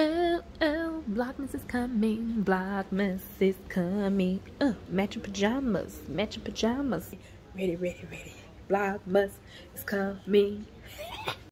Oh, oh, blockmas is coming. Blockmas is coming. Oh, matching pajamas. Matching pajamas. Ready, ready, ready. Blockmas is coming.